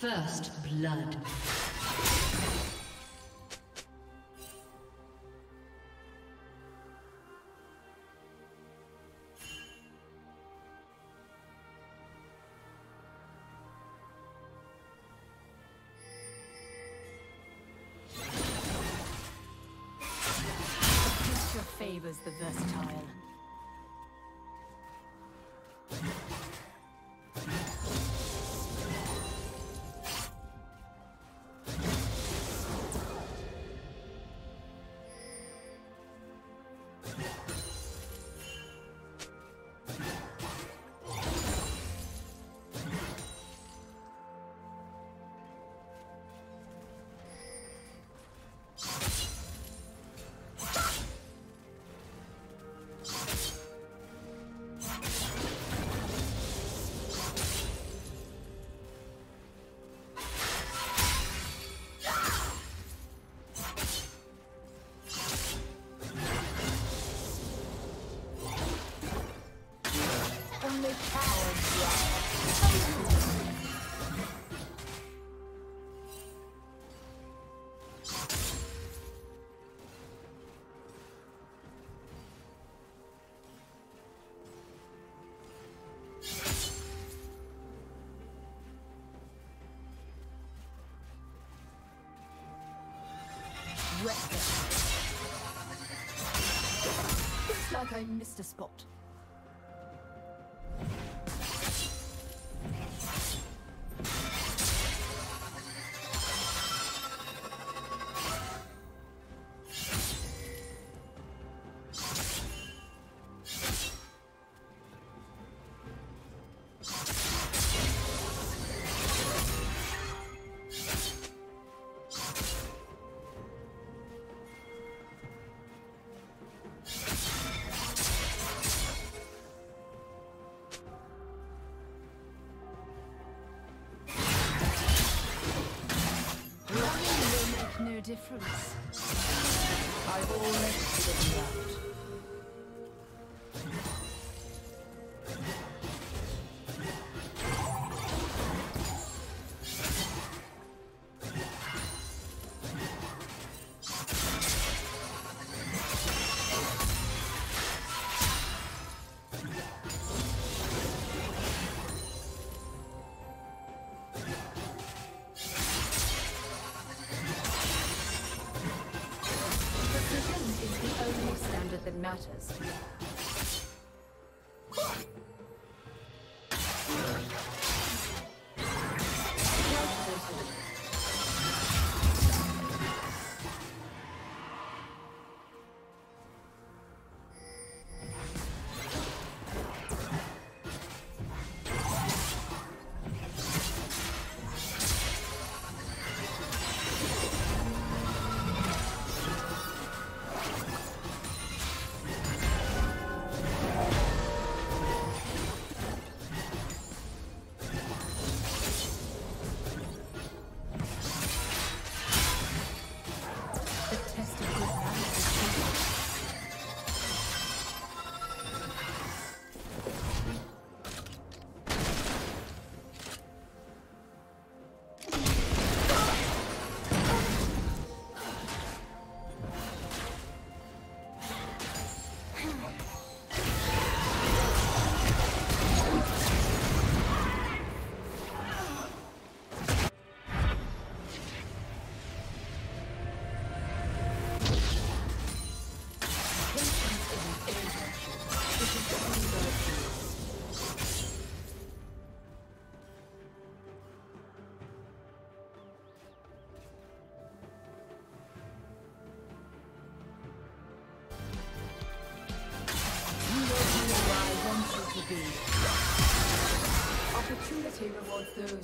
First blood. I missed a spot. Matters.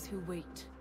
Those who wait.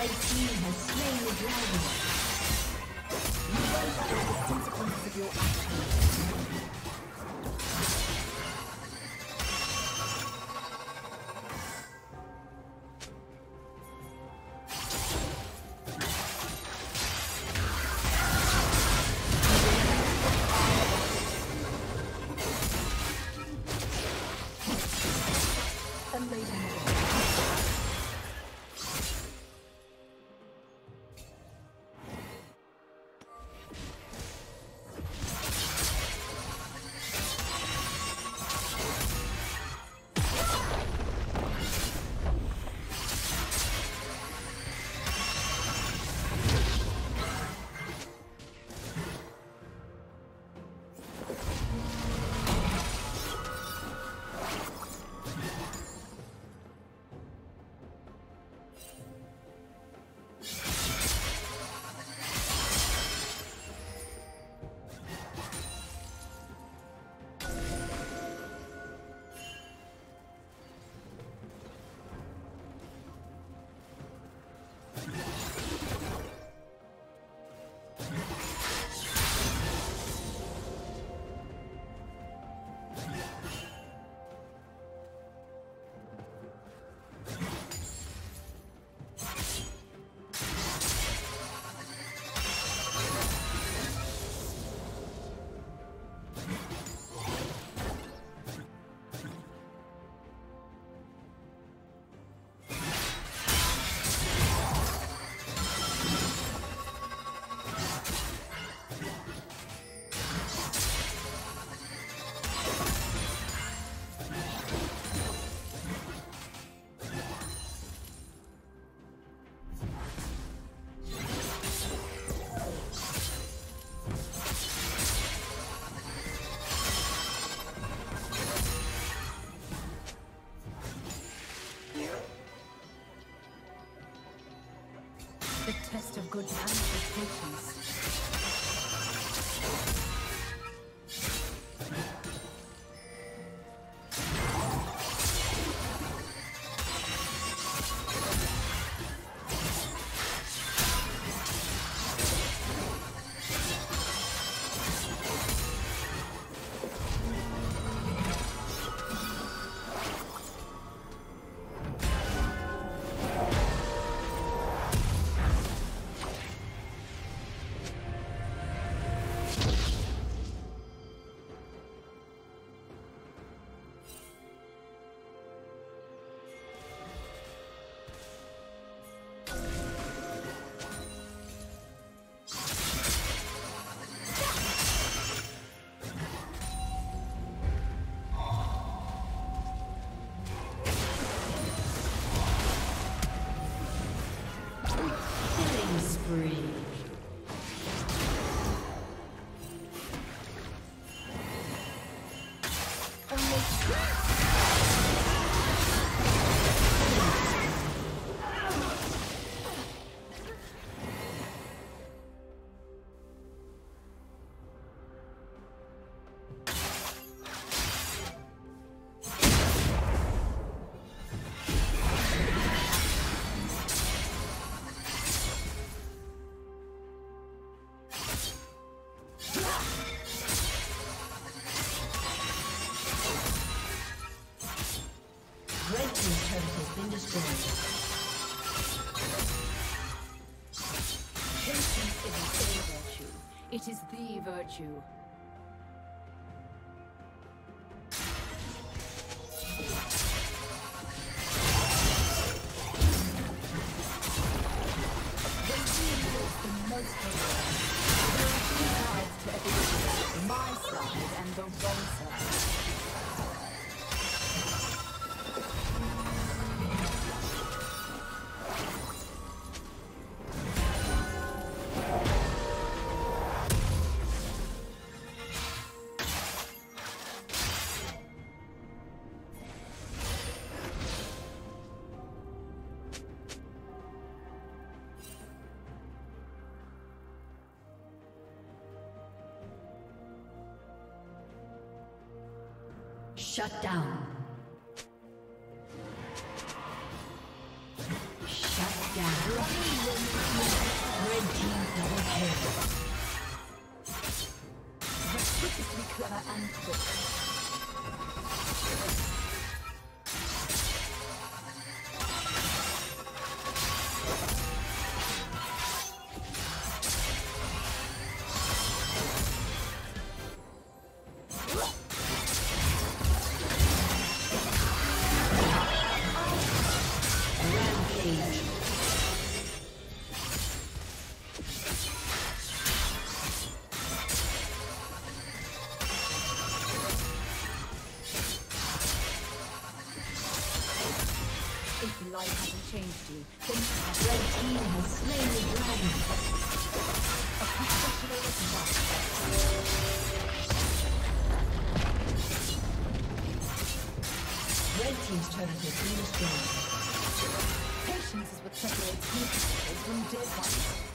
Red team has slain the dragon. You will bear the consequences of your actions. It is the virtue. Shut down. Team's turret destroyed. Patience is what separates people from dead ones.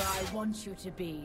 I want you to be.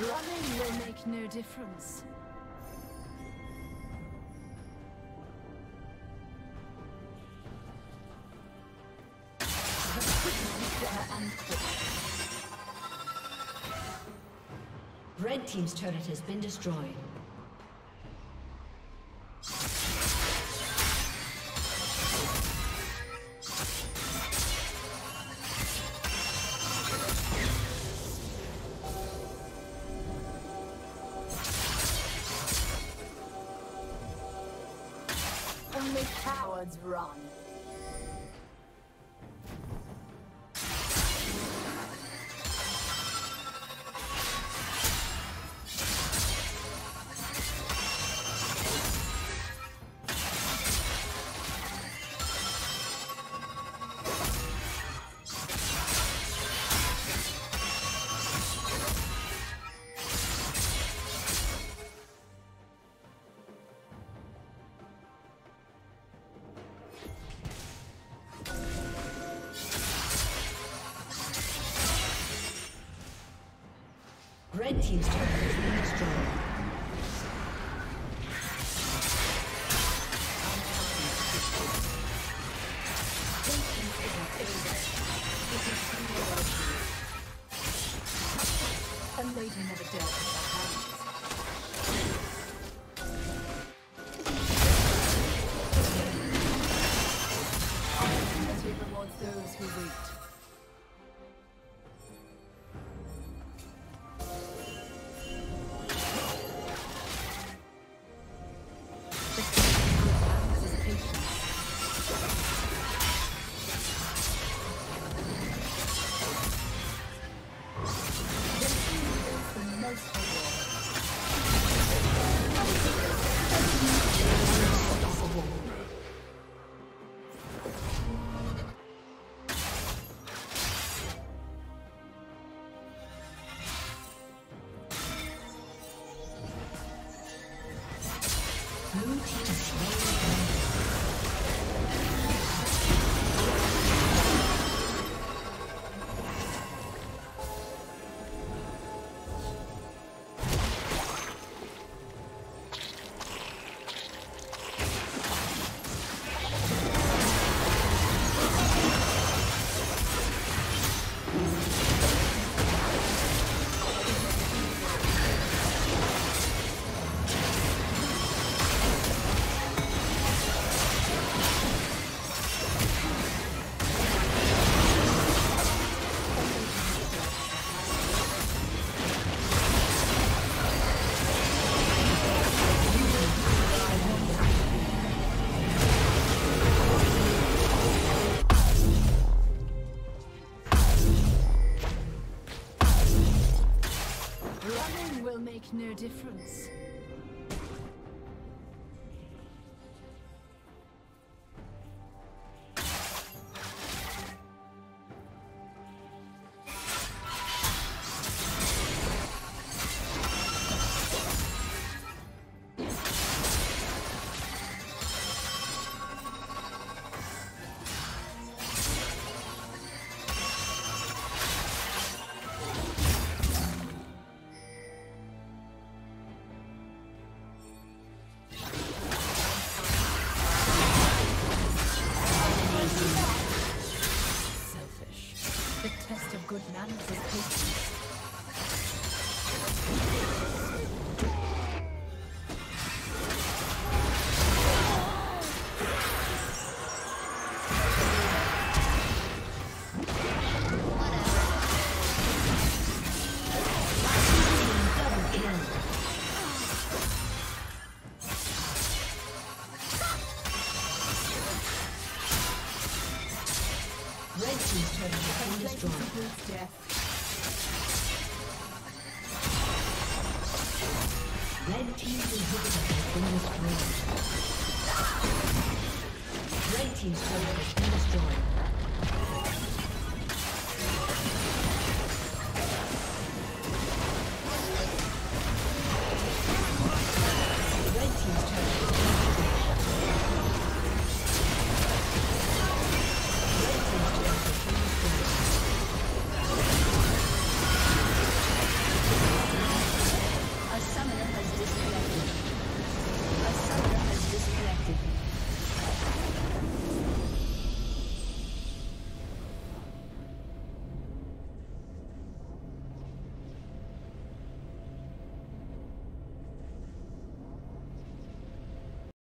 Running will make no difference. Red team's turret has been destroyed. Only cowards run. team's turret has been destroyed. A lady never dealt